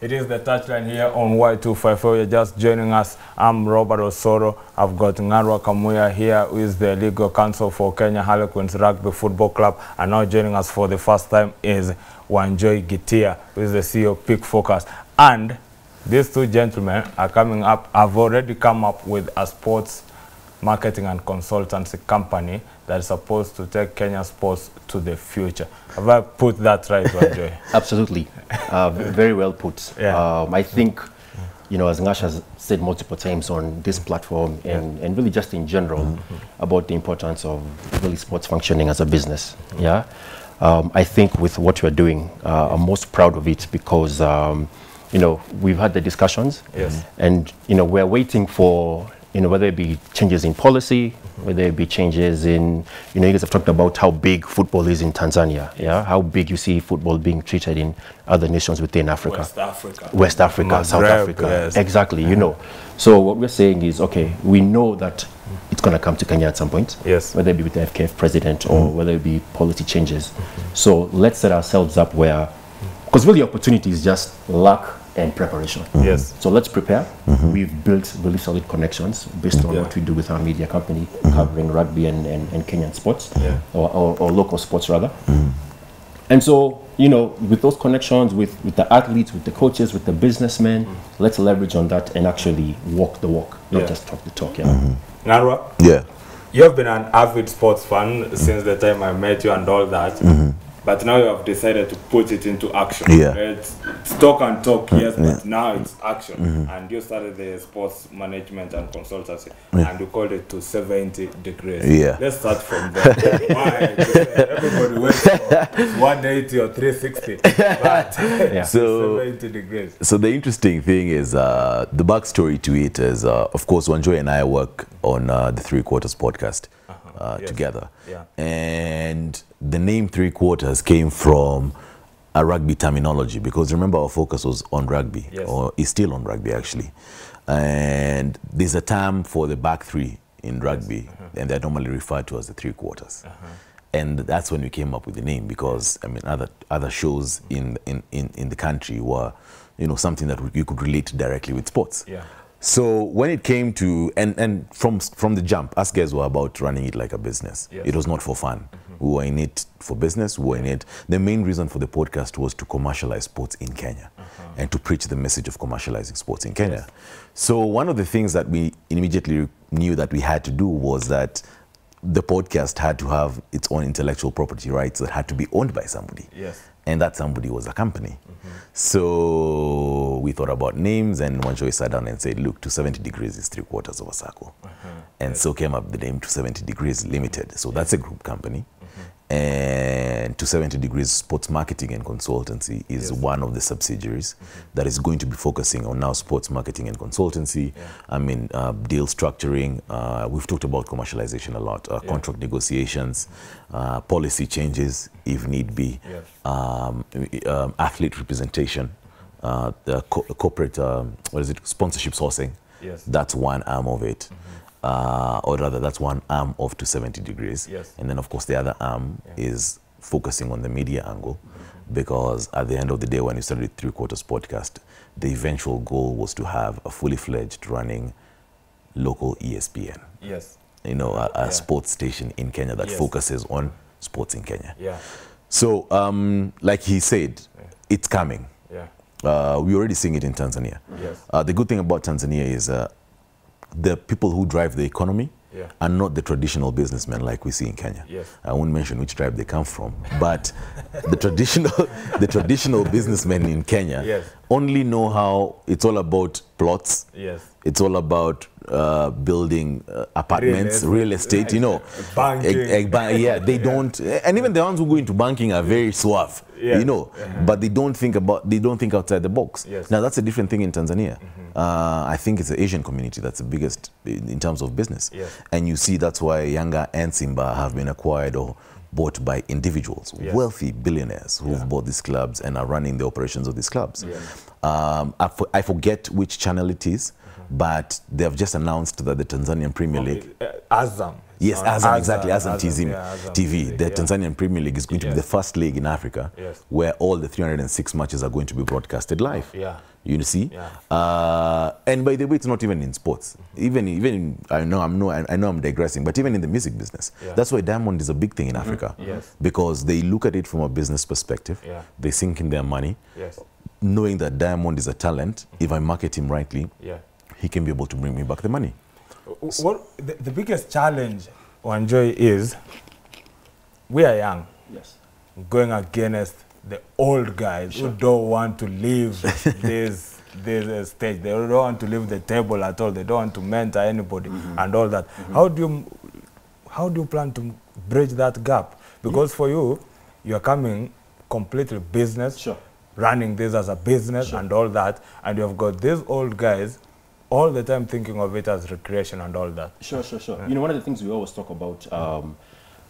It is the touchline here on Y254. You're just joining us. I'm Robert Osoro. I've got Ngarua Kamuya here, who is the legal counsel for Kenya Harlequins Rugby Football Club. And now joining us for the first time is Wanjoy Gitia, who is the CEO of Peak Focus. And these two gentlemen are coming up, have already come up with a sports marketing and consultancy company that is supposed to take Kenya sports to the future. Have I put that right, Wanjoy? Absolutely. Uh, very well put. Yeah. Um, I think, you know, as Ngash has said multiple times on this platform and, and really just in general about the importance of really sports functioning as a business. Yeah. Um, I think with what we're doing, uh, I'm most proud of it because, um, you know, we've had the discussions Yes. and, you know, we're waiting for, you know, whether it be changes in policy, whether it be changes in, you know, you guys have talked about how big football is in Tanzania, yeah, how big you see football being treated in other nations within Africa. West Africa. West Africa, South Africa. yes. Exactly, you know. So what we're saying is, okay, we know that it's going to come to Kenya at some point. Yes. Whether it be with the FKF president or mm-hmm. whether it be policy changes. Mm-hmm. So let's set ourselves up where, because really opportunity is just luck and preparation. Yes. So let's prepare. Mm-hmm. We've built really solid connections based on Yeah. what we do with our media company mm-hmm. covering rugby and, and, and Kenyan sports, Yeah. or, or, or local sports rather. Mm-hmm. And so, you know, with those connections, with, with the athletes, with the coaches, with the businessmen, let's leverage on that and actually walk the walk, not Yeah. just talk the talk. Yeah. Ngarua, Yeah. you have been an avid sports fan since the time I met you and all that. But now you have decided to put it into action. Yeah. It's, it's talk and talk, yes, but now it's action. And you started the sports management and consultancy, and you called it to 70 degrees. Yeah. Let's start from there. Why? Everybody waits for 180 or 360, but Yeah. So- 70 degrees. So the interesting thing is uh, the backstory to it is, uh, of course, Wanjoy and I work on uh, the Three Quarters podcast uh, Yes. together, Yeah. and the name Three Quarters came from a rugby terminology because remember our focus was on rugby, Yes. or is still on rugby actually, and there's a term for the back three in rugby, and they're normally referred to as the three quarters. And that's when we came up with the name because I mean other other shows in in, in, in the country were you know something that you could relate directly with sports. Yeah. So when it came to and and from from the jump, us guys were about running it like a business. Yes. It was not for fun. Mm-hmm. We were in it for business. We were in it. The main reason for the podcast was to commercialize sports in Kenya uh-huh. and to preach the message of commercializing sports in Kenya. So one of the things that we immediately knew that we had to do was that the podcast had to have its own intellectual property rights that had to be owned by somebody Yes. And that somebody was a company. Mm -hmm. So we thought about names, and one choice sat down and said, "Look, 270 degrees is three quarters of a circle," Mm -hmm. and yes. so came up the name 270 Degrees Limited. So that's a group company, and 270 Degrees Sports Marketing and Consultancy is one of the subsidiaries that is going to be focusing on now sports marketing and consultancy. I mean, uh, deal structuring. Uh, we've talked about commercialization a lot, uh, contract negotiations, uh, policy changes if need be Yes. um, um, athlete representation, uh, the co- corporate, um, what is it, sponsorship sourcing. Yes. That's one arm of it. Uh, or rather, that's one arm off 270 Degrees. Yes. And then, of course, the other arm is focusing on the media angle because at the end of the day, when you started Three Quarters Podcast, the eventual goal was to have a fully fledged running local ESPN, Yes. you know, a, a Yeah. sports station in Kenya that Yes. focuses on sports in Kenya. Yeah. So, um, like he said, it's coming. Yeah. Uh, we're already seeing it in Tanzania. Yes. Uh, the good thing about Tanzania is uh, the people who drive the economy Yeah. are not the traditional businessmen like we see in Kenya. Yes. I won't mention which tribe they come from, but the traditional, the traditional businessmen in Kenya Yes. Only know how it's all about plots. Yes. It's all about uh, building uh, apartments, real, real estate, you know. Banking. A, a ba- yeah, they don't, and even the ones who go into banking are very suave, Yeah. you know, but they don't think about, they don't think outside the box. Yes. Now that's a different thing in Tanzania. Mm Uh, I think it's the Asian community that's the biggest in, in terms of business, Yes. and you see that's why Yanga and Simba have been acquired or bought by individuals, yeah. wealthy billionaires who've Yeah. bought these clubs and are running the operations of these clubs. Yeah. Um, I, for, I forget which channel it is, mm -hmm. but they have just announced that the Tanzanian Premier League. Uh, Azam. Yes, Azam, exactly. Azam, TV, yeah, Azam TV. The yeah. Tanzanian Premier League is going to be the first league in Africa Yes. where all the 306 matches are going to be broadcasted live. Yeah. You see? Yeah. Uh, and by the way, it's not even in sports. Even, even in, I know I'm no, I, know I'm digressing, but even in the music business, Yeah. that's why Diamond is a big thing in Africa. Yes. Because they look at it from a business perspective. Yeah. They sink in their money, Yes. knowing that Diamond is a talent. If I market him rightly, Yeah. he can be able to bring me back the money. What the, the biggest challenge, Wanjoy, is we are young, Yes. going against the old guys who don't want to leave this this uh, stage. They don't want to leave the table at all. They don't want to mentor anybody Mm-hmm. and all that. How do you how do you plan to bridge that gap? Because for you, you are coming completely business, Sure. running this as a business and all that, and you have got these old guys all the time thinking of it as recreation and all that. Sure, sure, sure. You know, one of the things we always talk about, um,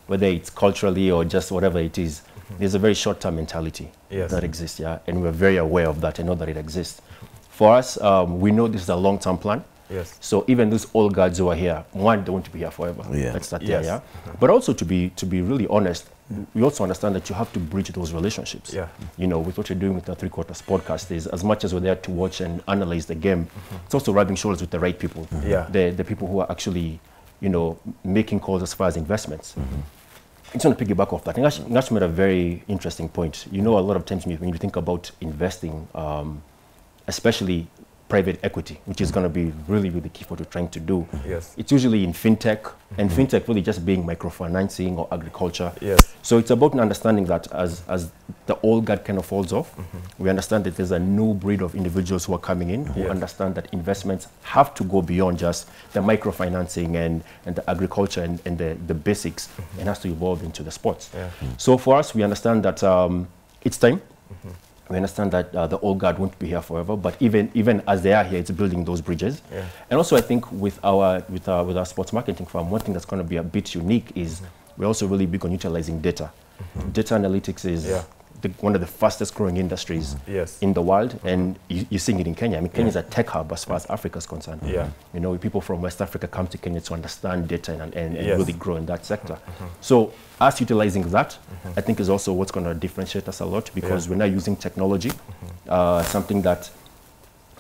whether it's culturally or just whatever it is, there's a very short-term mentality Yes. that exists, yeah, and we're very aware of that and know that it exists. For us, um, we know this is a long-term plan. Yes. So even those old guards who are here, one, they want to be here forever. Yeah. That's that Yes. there, yeah. But also to be to be really honest, we also understand that you have to bridge those relationships. Yeah. You know, with what you're doing with the three quarters podcast is as much as we're there to watch and analyze the game, mm-hmm. it's also rubbing shoulders with the right people. Mm-hmm. Yeah. The the people who are actually, you know, making calls as far as investments. Mm-hmm. I just want to piggyback off that. Nash, Nash made a very interesting point. You know, a lot of times when you think about investing, um, especially private equity, which is going to be really, really key for what we're trying to do. Yes. It's usually in fintech, and mm-hmm. fintech really just being microfinancing or agriculture. Yes. So it's about understanding that as, as the old guard kind of falls off, mm-hmm. we understand that there's a new breed of individuals who are coming in who Yes. understand that investments have to go beyond just the microfinancing and, and the agriculture and, and the, the basics mm-hmm. and has to evolve into the sports. Yeah. So for us, we understand that um, it's time. We understand that uh, the old guard won't be here forever, but even even as they are here, it's building those bridges. Yeah. And also, I think with our with our with our sports marketing firm, one thing that's going to be a bit unique is we're also really big on utilizing data. Data analytics is Yeah. The, one of the fastest growing industries Yes. in the world, and you, you're seeing it in Kenya. I mean, Kenya is a tech hub as far as Africa is concerned. Yeah. You know, people from West Africa come to Kenya to understand data and, and, and Yes. Mm-hmm. really grow in that sector. So us utilizing that, I think is also what's going to differentiate us a lot because Yeah. we're now using technology, uh, something that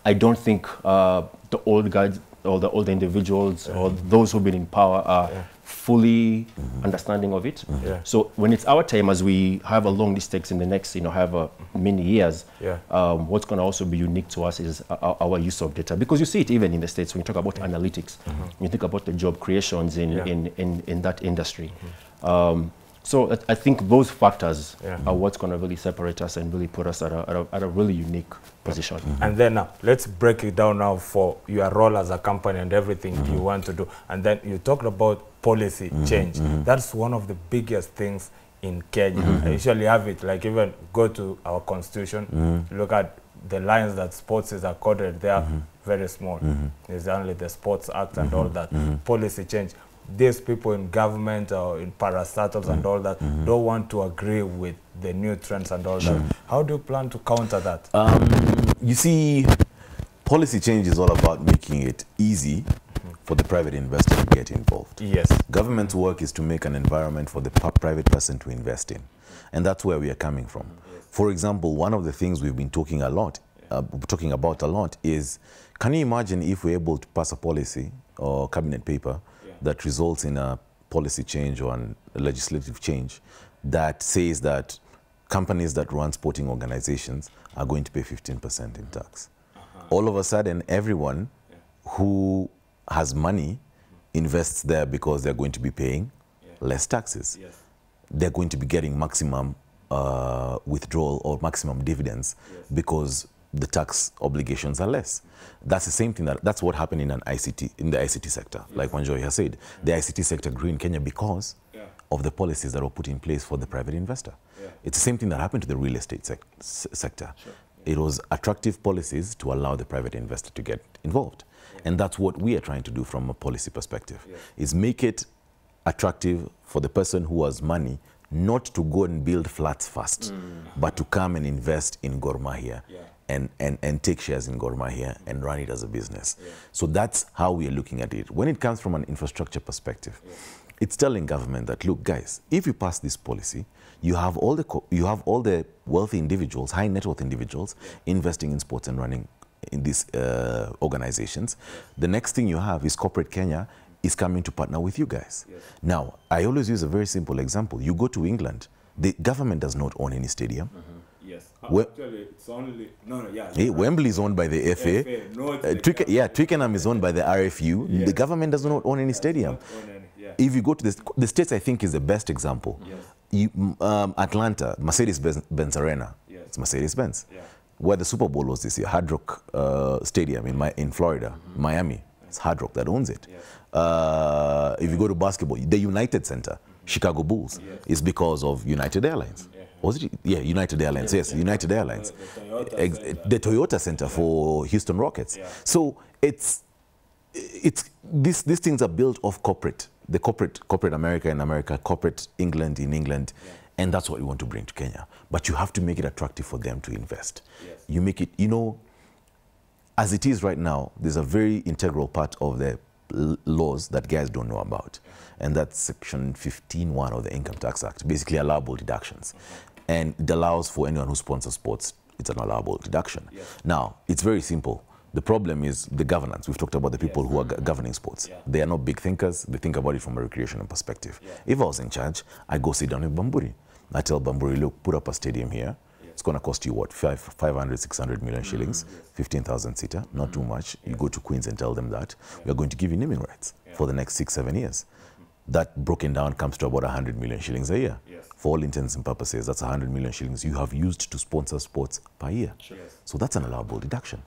I don't think uh, the old guys or the old individuals or those who've been in power are fully understanding of it. Yeah. So when it's our time, as we have a long stakes in the next, you know, however many years, Yeah. um, what's going to also be unique to us is our, our use of data because you see it even in the states when you talk about analytics, when you think about the job creations in Yeah. in, in, in that industry. Um, so I, I think those factors Yeah. are what's going to really separate us and really put us at a, at a, at a really unique position. Mm-hmm. And then now, let's break it down now for your role as a company and everything mm-hmm. you want to do. And then you talked about policy mm-hmm. change. That's one of the biggest things in Kenya. I usually have it like even go to our constitution, look at the lines that sports is accorded. They are very small. It's only the Sports Act and all that. Policy change. These people in government or in parastatals and all that don't want to agree with the new trends and all that. How do you plan to counter that? Um, you see, policy change is all about making it easy for the private investor to get involved. Yes. Government's work is to make an environment for the private person to invest in. And that's where we are coming from. For example, one of the things we've been talking a lot, uh, talking about a lot is, can you imagine if we're able to pass a policy or cabinet paper that results in a policy change or a legislative change that says that companies that run sporting organizations are going to pay 15% in tax. All of a sudden, everyone who has money invests there because they're going to be paying less taxes. They're going to be getting maximum uh, withdrawal or maximum dividends because the tax obligations are less. That's the same thing that that's what happened in an ICT in the ICT sector, like Wanjoy has said. The ICT sector grew in Kenya because of the policies that were put in place for the private investor. It's the same thing that happened to the real estate sec- sector. It was attractive policies to allow the private investor to get involved. And that's what we are trying to do from a policy perspective, is make it attractive for the person who has money not to go and build flats first, mm. but to come and invest in Gor Mahia, and, and, and take shares in Gor here and run it as a business. So that's how we are looking at it. When it comes from an infrastructure perspective, it's telling government that, look, guys, if you pass this policy, you have all the, co- you have all the wealthy individuals, high net worth individuals, investing in sports and running in these uh, organizations. The next thing you have is corporate Kenya is coming to partner with you guys. Now, I always use a very simple example. You go to England, the government does not own any stadium. Yes. We- Actually, it's only no, no, yeah. Hey, Wembley is owned by the FA. FA, not Uh, Twickenham, yeah, Twickenham is owned by the RFU. The government does not own any stadium. Own any- yeah. If you go to the, the States, I think is the best example. Yes. You, mm, um, Atlanta, Mercedes-Benz Benz Arena. Yes. It's Mercedes-Benz. Yeah. Where the Super Bowl was this year, Hard Rock uh, Stadium in, my, in Florida, Miami. It's Hard Rock that owns it. Yes. Uh, if you go to basketball, the United Center, Chicago Bulls, Yes. is because of United Airlines. Was it? Yeah, United Airlines. Yes, United Airlines. The Toyota Ex- Center. the Toyota Center for Houston Rockets. Yeah. So it's it's these these things are built off corporate, the corporate corporate America in America, corporate England in England, and that's what we want to bring to Kenya. But you have to make it attractive for them to invest. Yes. You make it, you know, as it is right now, there's a very integral part of the laws that guys don't know about, and that's Section 15.1 of the Income Tax Act, basically allowable deductions, and it allows for anyone who sponsors sports, it's an allowable deduction. Now, it's very simple. The problem is the governance. We've talked about the people Yes. who are go- governing sports. Yeah. They are not big thinkers. They think about it from a recreational perspective. Yeah. If I was in charge, I go sit down with Bamburi. I tell Bamburi, look, put up a stadium here. It's going to cost you what, five, 500, 600 million Mm-hmm. shillings, 15,000 seater, not too much. You go to Queens and tell them that we are going to give you naming rights for the next six, seven years. That broken down comes to about 100 million shillings a year. Yes. For all intents and purposes, that's 100 million shillings you have used to sponsor sports per year. Yes. So that's an allowable deduction.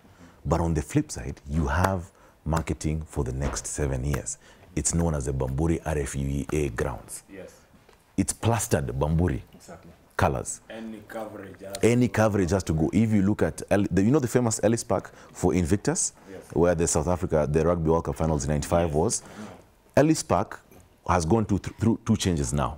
But on the flip side, you have marketing for the next seven years. It's known as the Bamburi RFUEA grounds. Yes. It's plastered Bamburi Exactly. colors. Any coverage. has- Any coverage has to go. If you look at, the, you know the famous Ellis Park for Invictus, Yes. where the South Africa, the Rugby World Cup Finals in 95 was? Ellis Park has gone to, through two changes now.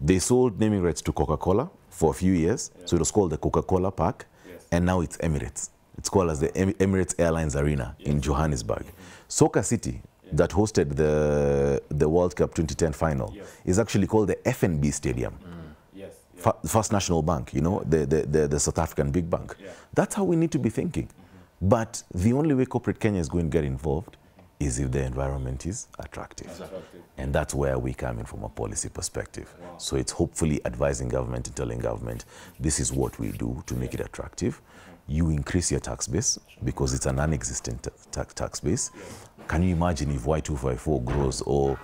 They sold naming rights to Coca-Cola for a few years, so it was called the Coca-Cola Park, Yes. and now it's Emirates. It's called as the Emirates Airlines Arena in Johannesburg. Mm-hmm. Soccer City, that hosted the, the World Cup 2010 final, Yes. is actually called the FNB Stadium. Mm. Yes. yeah. First National Bank, you know, the, the, the, the South African big bank. Yeah. That's how we need to be thinking. Mm-hmm. But the only way corporate Kenya is going to get involved is if the environment is attractive. Attractive. And that's where we come in from a policy perspective. So it's hopefully advising government and telling government this is what we do to make it attractive. You increase your tax base because it's a non existent tax, tax base. Can you imagine if Y254 grows or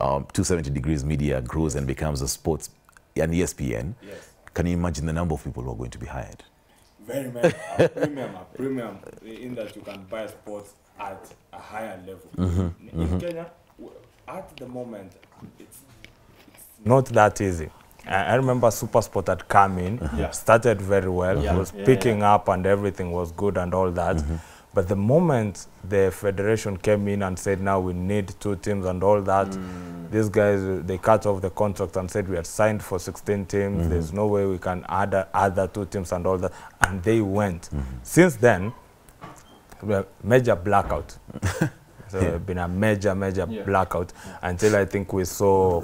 um, 270 Degrees Media grows and becomes a sports, an ESPN? Yes. Can you imagine the number of people who are going to be hired? Very much a premium, a premium in that you can buy sports at a higher level. Mm-hmm, In Kenya, at the moment, it's, it's not that easy. I I remember Supersport had come in, Yeah. started very well, Yeah. was Yeah, picking up and everything was good and all that. Mm-hmm. But the moment the federation came in and said, now we need two teams and all that, mm. these guys, they cut off the contract and said we had signed for 16 teams. Mm-hmm. There's no way we can add a- other two teams and all that. And they went. Mm-hmm. Since then, we have major blackout. so it's been a major, major Yeah. blackout until I think we saw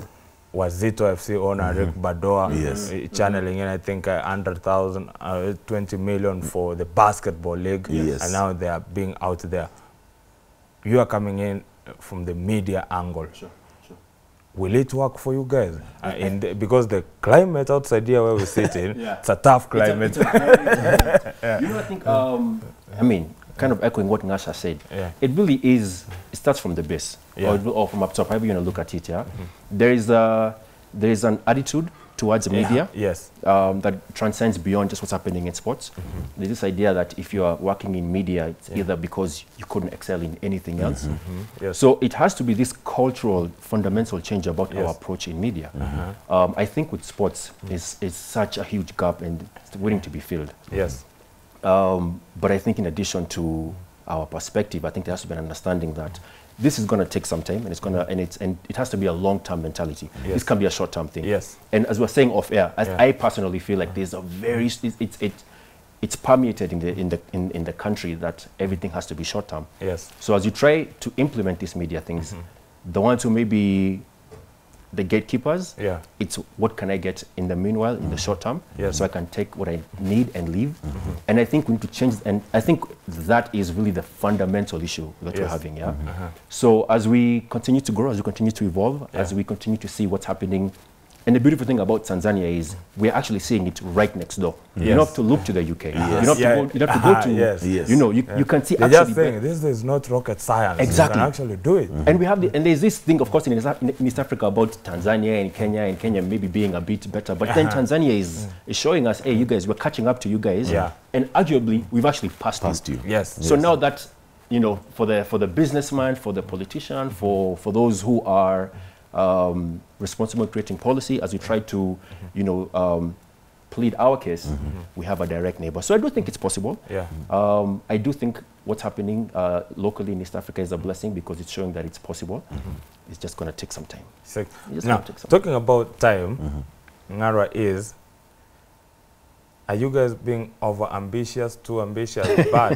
Wazito FC owner Rick Badoer Yes. uh, channeling in, I think, uh, 100,000, uh, 20 million for the basketball league. Yes. And now they are being out there. You are coming in from the media angle. Sure, sure. Will it work for you guys? Uh, in the, because the climate outside here where we sit in, Yeah. it's a tough climate. It's a- it's a- You know, I think, um, I mean, kind of echoing what Ngasha said, Yeah. it really is, it starts from the base, Yeah. or, or from up top, however you want to look at it, yeah. Mm-hmm. There, is a, there is an attitude towards the media yes. um, that transcends beyond just what's happening in sports. Mm-hmm. There's this idea that if you are working in media, it's either because you couldn't excel in anything else. Mm-hmm. Yes. So it has to be this cultural, fundamental change about our approach in media. Uh-huh. Um, I think with sports, mm. it's, is such a huge gap and it's waiting to be filled. Yes. Um, but I think in addition to our perspective, I think there has to be an understanding that this is going to take some time, and it's going to, and it's, and it has to be a long-term mentality. Yes. This can be a short-term thing. Yes. And as we're saying off air, as Yeah. I personally feel like there's a very, it's, it's, it, it's permeated in the in the in, in the country that everything has to be short term. Yes. So as you try to implement these media things, Mm-hmm. the ones who may be the gatekeepers, Yeah. it's what can I get in the meanwhile, in the short term, Yes. so I can take what I need and leave. Mm-hmm. And I think we need to change, and I think that is really the fundamental issue that we're having, yeah? Mm-hmm. So as we continue to grow, as we continue to evolve, as we continue to see what's happening, and the beautiful thing about Tanzania is we're actually seeing it right next door. You don't have to look to the UK. You don't have Yeah. to go, you don't have to go to, yes. Yes. you know, you, you can see They're actually just saying this is not rocket science. Exactly. You can actually do it. and we have the, and there's this thing, of course, in East, in East Africa about Tanzania and Kenya, and Kenya maybe being a bit better. But then Uh-huh. Tanzania is, is showing us, hey, you guys, we're catching up to you guys. Yeah. And arguably, we've actually passed, Past you. Yes. So now that, you know, for the, for the businessman, for the politician, for, for those who are um, responsible creating policy, as we try to, you know, um, plead our case, we have a direct neighbor. So I do think it's possible. Yeah. Um, I do think what's happening uh, locally in East Africa is a blessing because it's showing that it's possible. It's just going to take some time. So, now, some. talking about time, Nara is, are you guys being over ambitious, too ambitious? but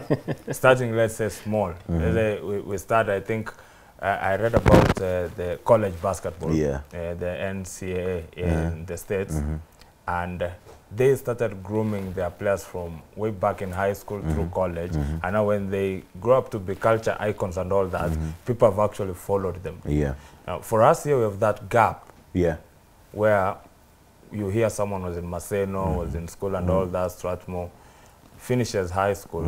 starting, let's say, small. Let's say we, we start, I think, uh, I read about uh, the college basketball, Yeah. uh, the NCAA in the States, and uh, they started grooming their players from way back in high school through college. And now when they grow up to be culture icons and all that, people have actually followed them. Yeah. Now, for us here, we have that gap Yeah. where you hear someone was in Maseno, was in school and all that, Strathmore, finishes high school.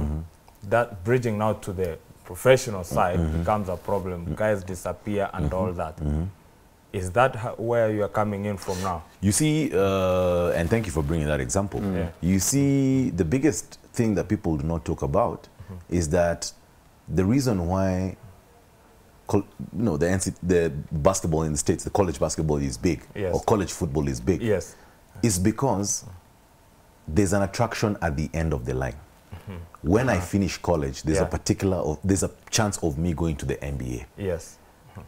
That bridging now to the professional side mm-hmm. becomes a problem. Mm-hmm. Guys disappear and mm-hmm. all that. Is that where you are coming in from now? You see, uh, and thank you for bringing that example. Mm. Yeah. You see, the biggest thing that people do not talk about is that the reason why, col- you know, the, NC- the basketball in the states, the college basketball is big, Yes. or college football is big, Yes. is because there's an attraction at the end of the line. When I finish college, there's Yeah. a particular, of, there's a chance of me going to the NBA Yes.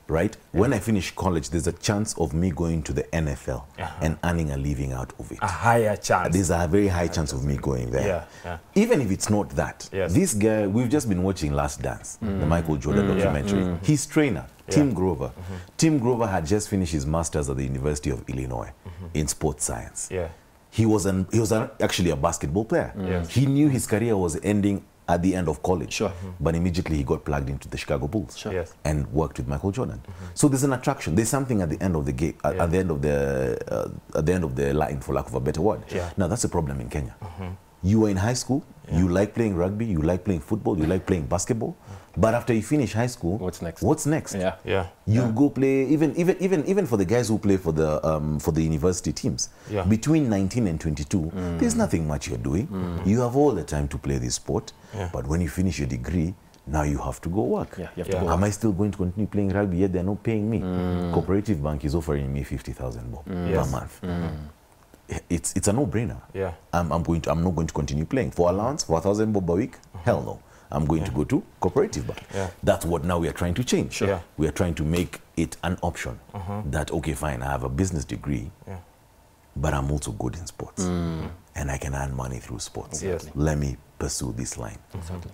right? When I finish college, there's a chance of me going to the NFL Uh-huh. and earning a living out of it. A higher chance. There's a very high chance of me going there. Yeah, yeah. Even if it's not that, Yes. this guy, we've just been watching Last Dance, the mm. Michael Jordan mm. Yeah. documentary. Mm. His trainer, Tim Grover. Mm-hmm. Tim Grover had just finished his master's at the University of Illinois mm-hmm. in sports science. Yeah. He was, an, he was an, actually a basketball player. Yes. He knew his career was ending at the end of college. Sure. But immediately he got plugged into the Chicago Bulls Sure. Yes. and worked with Michael Jordan. Mm-hmm. So there's an attraction. There's something at the end of the game, at, Yeah. at the end of the uh, at the end of the line, for lack of a better word. Yeah. Now that's a problem in Kenya. Mm-hmm. You were in high school. You like playing rugby. You like playing football. You like playing basketball. Mm-hmm. But after you finish high school, What's next? What's next? Yeah. Yeah. You go play even even even even for the guys who play for the um, for the university teams. Yeah. Between 19 and 22, mm. there's nothing much you're doing. Mm. You have all the time to play this sport. Yeah. But when you finish your degree, now you have to go work. Yeah, you have Yeah. to go. Am I still going to continue playing rugby yet they're not paying me? Mm. Cooperative Bank is offering me 50,000 bob Yes. per month. It's, it's a no-brainer. Yeah. I'm, I'm, going to, I'm not going to continue playing. For allowance, for 1,000 bob a week? Hell no. I'm going to go to Cooperative Bank. Yeah. That's what now we are trying to change. Sure. Yeah. We are trying to make it an option uh-huh. that, okay, fine, I have a business degree, Yeah. but I'm also good in sports. Mm. And I can earn money through sports. Yes. Let me pursue this line.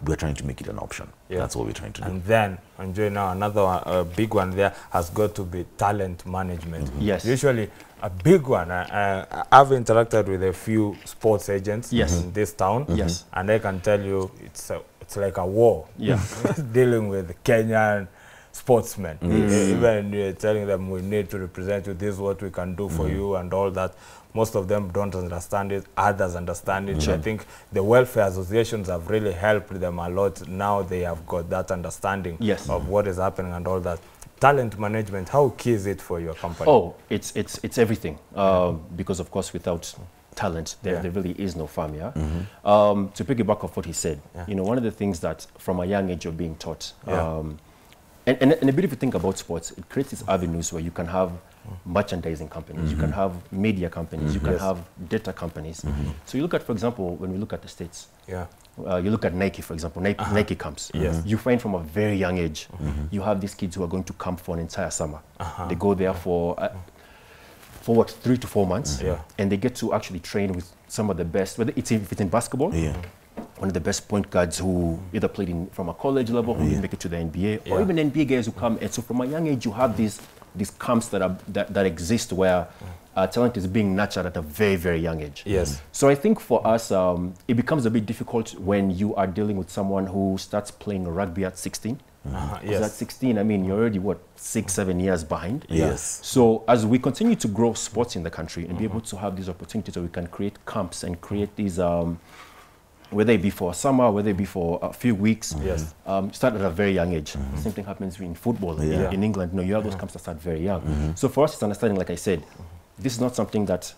We're trying to make it an option. Yeah. That's what we're trying to do. And then, enjoy now, another one, a big one there has got to be talent management. Mm-hmm. Yes. Usually, a big one. I, I, I've interacted with a few sports agents Yes. in this town. Mm-hmm. Yes. And I can tell you it's, a, it's like a war. Yeah. dealing with Kenyan sportsmen. Mm. E- mm. Even uh, telling them we need to represent you, this is what we can do for mm. you, and all that. Most of them don't understand it, others understand it. I think the welfare associations have really helped them a lot. Now they have got that understanding Yes. of what is happening and all that. Talent management, how key is it for your company? Oh, it's it's it's everything. Um, because of course, without talent, there, Yeah. there really is no farm. Yeah. Um, to piggyback off what he said, Yeah. you know, one of the things that from a young age you're being taught. Um, and, and, and the beautiful thing about sports, it creates these avenues where you can have merchandising companies, you can have media companies, you can Yes. have data companies. So you look at, for example, when we look at the states, Yeah. uh, you look at Nike, for example, Nike, Nike camps. Yes. You find from a very young age, you have these kids who are going to camp for an entire summer. They go there for, uh, for what, three to four months. Yeah. And they get to actually train with some of the best, whether it's if it's in basketball, Yeah. one of the best point guards who either played in from a college level, who didn't make it to the NBA, or even NBA guys who come. And so from a young age, you have these these camps that are that, that exist where uh, talent is being nurtured at a very very young age. Yes. So I think for us, um, it becomes a bit difficult when you are dealing with someone who starts playing rugby at 16. Uh-huh, Because at 16, I mean, you're already what six, seven years behind. Yes. So as we continue to grow sports in the country and be able to have these opportunities where we can create camps and create these, um, whether it be for summer, whether it be for a few weeks, Yes. um, start at a very young age. Same thing happens in football in- Yeah. in, England. You know, you have those camps that start very young. So for us, it's understanding, like I said, this is not something that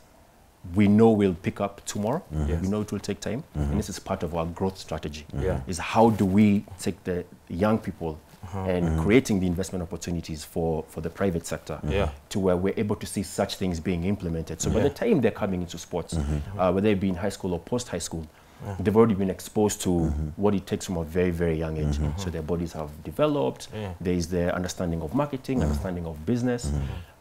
we know we'll pick up tomorrow. Mm-hmm. Yes. We know it will take time, mm-hmm. and this is part of our growth strategy. Mm-hmm. Yeah. Is how do we take the young people uh-huh. and creating the investment opportunities for, for the private sector Yeah. to where we're able to see such things being implemented. So by Yeah. the time they're coming into sports, uh, whether it be in high school or post high school, they've already been exposed to mm-hmm. what it takes from a very, very young age. Mm-hmm. So their bodies have developed. Yeah. There is their understanding of marketing, mm-hmm. understanding of business.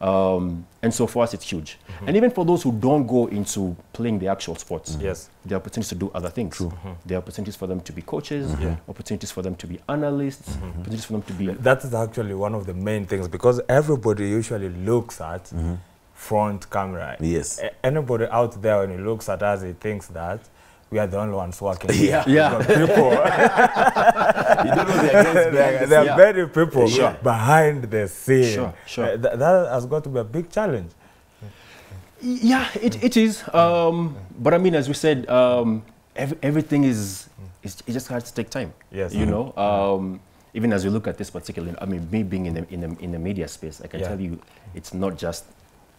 Um, and so for us, it's huge. And even for those who don't go into playing the actual sports, Yes. there are opportunities to do other things. There are opportunities for them to be coaches, Yeah. opportunities for them to be analysts, opportunities for them to be That is actually one of the main things because everybody usually looks at front camera. Yes. A- Anybody out there when he looks at us, he thinks that we are the only ones working. here. Yeah. But people, You don't know the guys behind there, the there are Yeah. many people Sure. behind the scene. Sure, sure. Uh, th- that has got to be a big challenge. Yeah, it, it is. Um, but I mean, as we said, um, ev- everything is, is, it just has to take time. Yes. You know, um, even as we look at this particular, I mean, me being in the, in the, in the media space, I can Yeah. tell you it's not just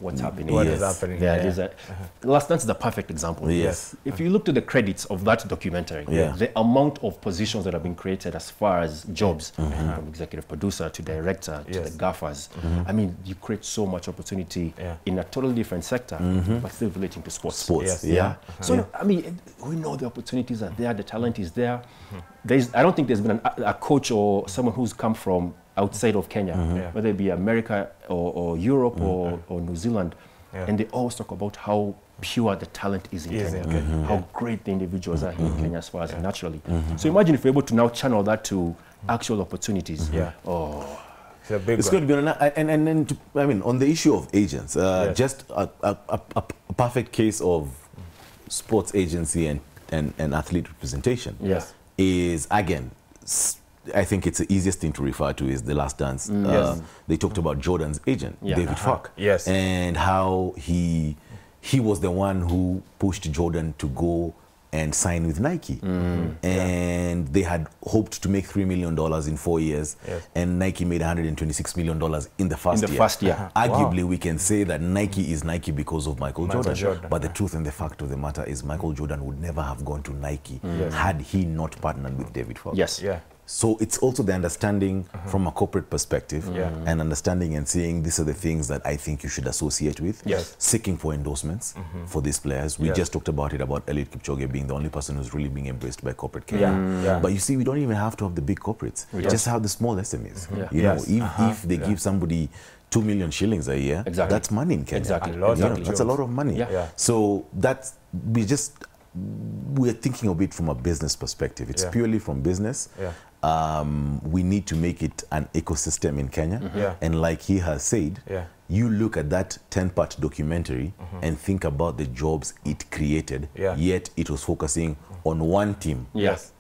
what's mm. happening. What here. is happening Yeah, is a, uh-huh. Last Dance is the perfect example. Yes. If you look to the credits of that documentary, Yeah. the amount of positions that have been created as far as jobs, mm-hmm. from mm-hmm. executive producer to director to Yes. the gaffers, mm-hmm. I mean, you create so much opportunity Yeah. in a totally different sector, but still relating to sports. Sports, Yes. yeah. Yeah. Uh-huh. So I mean, we know the opportunities are there, the talent is there. There's, I don't think there's been an, a a coach or someone who's come from outside of Kenya, mm-hmm. Yeah. whether it be America or, or Europe mm-hmm. or, or New Zealand, Yeah. and they always talk about how pure the talent is in Is Kenya, in Kenya, mm-hmm. how great the individuals are in Kenya as far as naturally. So imagine if we're able to now channel that to actual opportunities. Yeah. Oh, It's a big It's one. going to be on, and and and to, I mean on the issue of agents, uh, Yes. just a, a, a, a perfect case of sports agency and, and, and athlete representation. Yes. is again. I think it's the easiest thing to refer to is the Last Dance. Uh, Yes. They talked about Jordan's agent, Yeah. David Uh-huh. Falk, Yes. and how he he was the one who pushed Jordan to go and sign with Nike, and they had hoped to make three million dollars in four years, Yes. and Nike made 126 million dollars in the first in the year. first year. Arguably, we can say that Nike is Nike because of Michael, Michael Jordan. Jordan, But the truth and the fact of the matter is, Michael Jordan would never have gone to Nike had he not partnered with David Falk. yes. Yeah. So it's also the understanding from a corporate perspective Yeah. and understanding and seeing these are the things that I think you should associate with. Yes. Seeking for endorsements for these players. We Yes. just talked about it about Eliud Kipchoge being the only person who's really being embraced by corporate Kenya. Yeah, yeah. But you see, we don't even have to have the big corporates. Yes. Just have the small SMEs. Yeah. You Yes. know, if, Uh-huh. if they give somebody two million shillings a year, Exactly. that's money in Kenya. Exactly. A lot You know, that's a lot of money. Yeah. So that's we just we're thinking of it from a business perspective. It's Yeah. purely from business. Yeah. Um, we need to make it an ecosystem in Kenya. Mm-hmm. Yeah. And like he has said, Yeah. you look at that 10-part documentary mm-hmm. and think about the jobs it created. Yeah. Yet it was focusing on one team. Yes.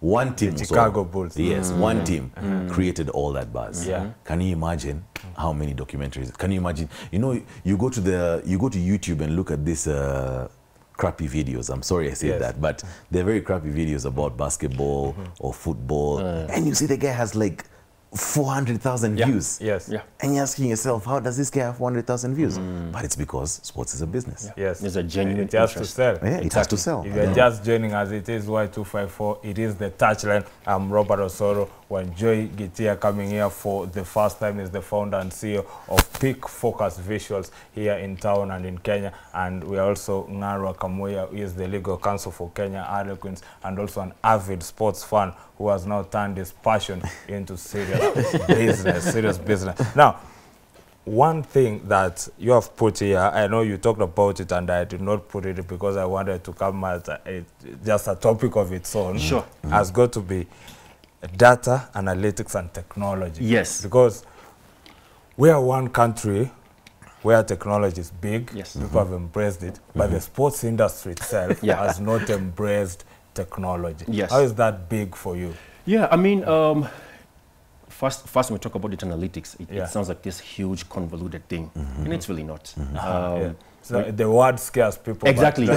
One team. was Chicago all- Bulls. Yes, mm-hmm. one team created all that buzz. Yeah. Can you imagine how many documentaries? Can you imagine? You know, you go to the you go to YouTube and look at this. Uh, crappy videos i'm sorry i said Yes. that but they're very crappy videos about basketball mm-hmm. or football uh. and you see the guy has like 400,000 Yeah. views Yes. Yeah. and you're asking yourself how does this guy have 400,000 views mm. but it's because sports is a business Yes. There's a genuine It has to sell. yeah it has to sell If you're just joining us, it is Y254. It is the touchline. I'm Robert Osoro. Wanjoy Gitia coming here for the first time is the founder and CEO of Peak Focus Visuals here in town and in Kenya. And we are also Ngarua Kamuya, who is the legal counsel for Kenya Harlequins and also an avid sports fan who has now turned his passion into serious business, serious business. Now, one thing that you have put here, I know you talked about it and I did not put it because I wanted to come as a, just a topic of its own. Sure. Has got to be data, analytics and technology. Yes. Because we are one country where technology is big, Yes. people have embraced it, but the sports industry itself Yeah. has not embraced technology. Yes. How is that big for you? Yeah, I mean, um, first, first when we talk about data analytics, it, Yeah. it sounds like this huge convoluted thing, and it's really not. Um, Yeah. So the word scares people. Exactly.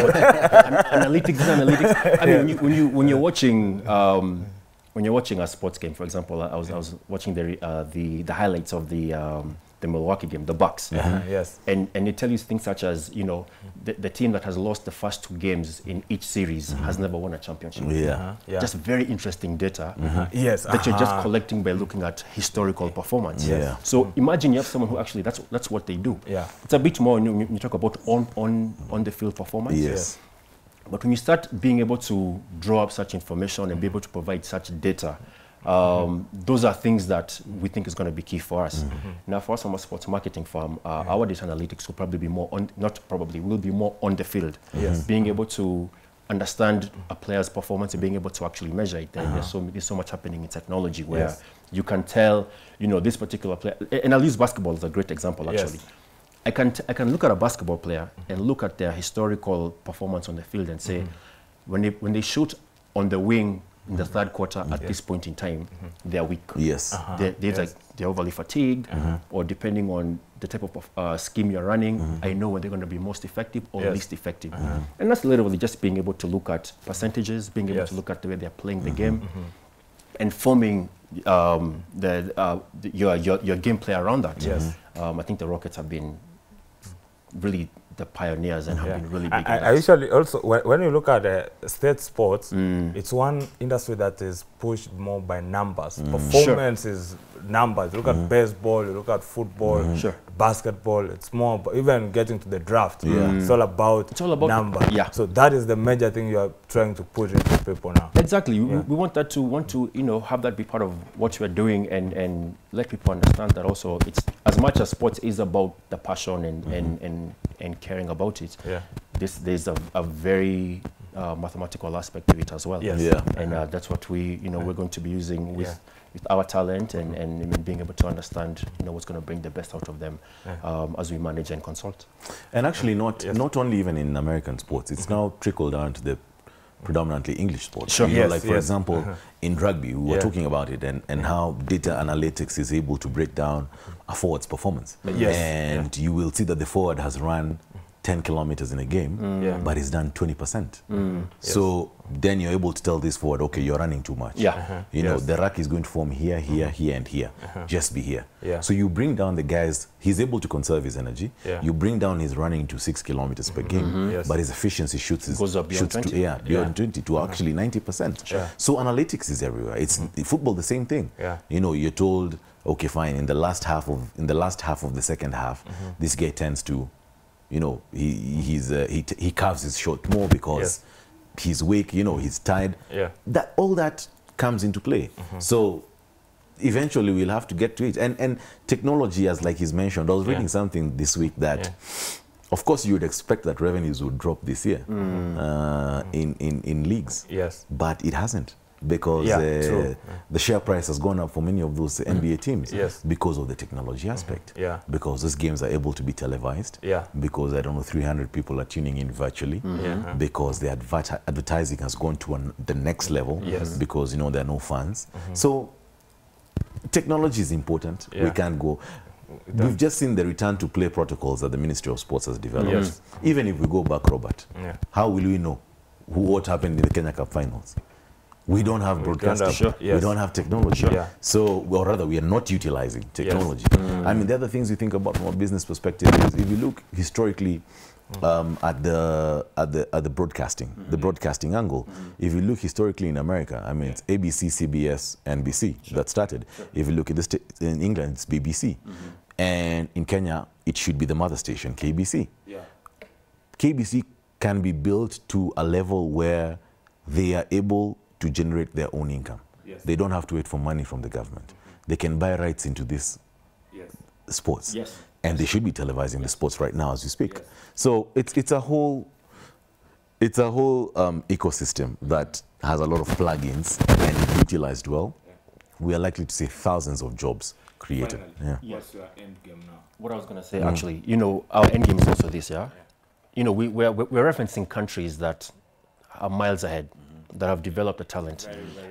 Analytics is analytics. I mean, when, you, when you when you're watching um, when you're watching a sports game, for example, I was I was watching the uh, the the highlights of the um, the Milwaukee game, the Bucks. Uh-huh, yes. And and they tell you things such as you know the, the team that has lost the first two games in each series has never won a championship. Yeah. Uh-huh. Yeah. Just very interesting data Yes. that you're just uh-huh. collecting by looking at historical performance. Yeah. So imagine you have someone who actually that's that's what they do. Yeah. It's a bit more when you, when you talk about on on on the field performance. Yes. But when you start being able to draw up such information and be able to provide such data, um, those are things that we think is going to be key for us. Now, for us from a sports marketing firm, uh, our data analytics will probably be more on, not probably, will be more on the field. Yes. Being able to understand a player's performance and being able to actually measure it. And there's, so, there's so much happening in technology where Yes. you can tell, you know, this particular player, and I'll use basketball as a great example, Yes. Actually. I can, t- I can look at a basketball player and look at their historical performance on the field and say, when, they, when they shoot on the wing in the third quarter at this point in time, they're weak. Yes. They're, they're, Yes. like, they're overly fatigued, or depending on the type of uh, scheme you're running, I know when they're going to be most effective or Yes. least effective. And that's literally just being able to look at percentages, being able Yes. to look at the way they're playing the game, and forming um, the, uh, the, your, your, your gameplay around that. Yes. Um, I think the Rockets have been really the pioneers and have been really big. I, I usually also when, when you look at uh, state sports, Mm. it's one industry that is pushed more by numbers. Performance is numbers. You look at baseball, you look at football, Sure. basketball. It's more even getting to the draft. Yeah. It's all about It's all about the- number. yeah. So that is the major thing you are trying to put into people now. Exactly. We, we want that to want to you know have that be part of what we're doing and and let people understand that also it's as much as sports is about the passion and and, and, and caring about it. Yeah. This there's a, a very uh, mathematical aspect to it as well. Yes. Yeah. And uh, that's what we you know we're going to be using with. Yeah. With our talent and, and being able to understand, you know, what's going to bring the best out of them um, as we manage and consult. And actually, not Yes. not only even in American sports, it's now trickled down to the predominantly English sports. Sure. You know, like for yes. example, uh-huh. in rugby, we were Yeah. talking about it and, and how data analytics is able to break down a forward's performance. Yes. And you will see that the forward has run 10 kilometers in a game, mm. Yeah. but he's done 20%. Mm. So then you're able to tell this forward, okay, you're running too much. Yeah. Uh-huh. You know, Yes. the rack is going to form here, here, mm. here, and here. Uh-huh. Just be here. Yeah. So you bring down the guys, he's able to conserve his energy. Yeah. You bring down his running to six kilometers per mm-hmm. game, mm-hmm. Yes. but his efficiency shoots his, Goes up beyond shoots 20. To, yeah, beyond Yeah. 20 to mm-hmm. actually 90%. Sure. So analytics is everywhere. It's in football the same thing. Yeah. You know, you're told, okay, fine, in the last half of in the last half of the second half, this guy tends to, you know, he he's uh, he t- he carves his shot more because he's weak, you know, he's tired. Yeah. That all that comes into play. So eventually we'll have to get to it. And and technology, as like he's mentioned, I was reading Yeah. something this week that, of course, you would expect that revenues would drop this year uh, in, in in leagues, Yes. but it hasn't because Yeah, uh, the share price has gone up for many of those NBA teams Yes. because of the technology aspect. Yeah. Because those games are able to be televised. Yeah. Because I don't know, 300 people are tuning in virtually. Mm-hmm. Yeah. Because the adver- advertising has gone to an, the next level. Yes. Mm-hmm. Because you know there are no fans. So technology is important. We can't go. We've just seen the return to play protocols that the Ministry of Sports has developed. Yes. Even if we go back, Robert, Yeah. how will we know who, what happened in the Kenya Cup finals? We don't have We broadcasting. have- Sure. We don't have technology. Yeah. So, or rather, we are not utilizing technology. Mm. I mean, the other things you think about from a business perspective is if you look historically Mm. um, at the at the at the broadcasting, the broadcasting angle. If you look historically in America, I mean, it's ABC, CBS, NBC that started. If you look at the sta- in England, it's BBC, and in Kenya, it should be the mother station, KBC. Yeah. KBC can be built to a level where they are able to generate their own income. Yes. They don't have to wait for money from the government. They can buy rights into this sports. Yes. and they should be televising the sports right now as we speak. So it's it's a whole it's a whole um, ecosystem that has a lot of plugins and if utilized well, we are likely to see thousands of jobs created. Finally, Yeah. what's your end game now? What I was going to say, actually, you know, our end game is also this, yeah? You know, we, we're, we're referencing countries that are miles ahead, that have developed the talent.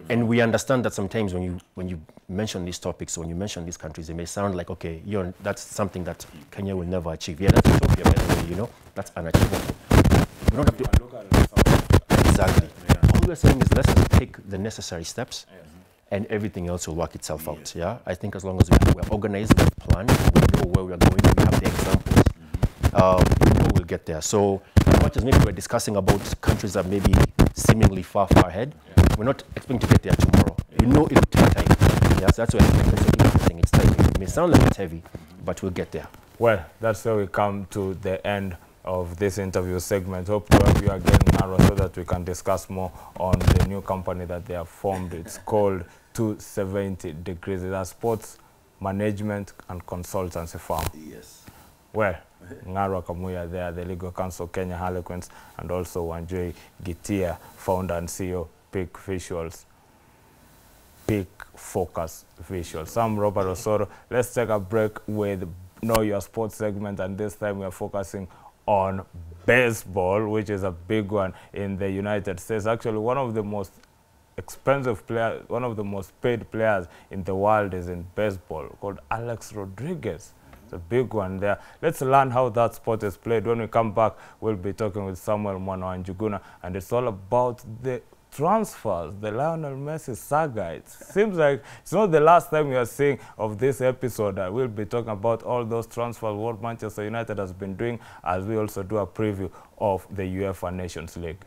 and we understand that sometimes when you, when you mention these topics, when you mention these countries, it may sound like, okay, you're, that's something that Kenya will never achieve. Yeah, that's Ethiopia, by the way, you know? That's unachievable. We don't have to And look at it, South Africa. Exactly. All we're saying is let's take the necessary steps and everything else will work itself out. Yeah. I think as long as we, we're organized, we've planned, we know where we're going, we have the examples, um, we know we'll get there. So, as much as maybe we're discussing about countries that may be seemingly far, far ahead, we're not expecting to get there tomorrow. We know it will take time. Yeah, so that's why I'm saying it's time. It may sound like it's heavy, but we'll get there. Well, that's where we come to the end of this interview segment. Hope to have you again, Naro, so that we can discuss more on the new company that they have formed. It's called 270 Degrees. It's a sports management and consultancy firm. Yes. Well, Ngarua Kamuya there, the Legal Counsel Kenya Harlequins, and also Wanjoy Gitia, founder and CEO, Peak Visuals. Peak Focus Visuals. I'm Robert Osoro. Let's take a break with Know Your Sports segment, and this time we are focusing on baseball, which is a big one in the United States. Actually, one of the most expensive player, one of the most paid players in the world is in baseball, called Alex Rodriguez. A big one there. Let's learn how that sport is played. When we come back, we'll be talking with Samuel Mwana Njuguna, and it's all about the transfers, the Lionel Messi saga. It seems like it's not the last time we are seeing of this episode. Uh, we'll be talking about all those transfers, what Manchester United has been doing, as we also do a preview of the UEFA Nations League.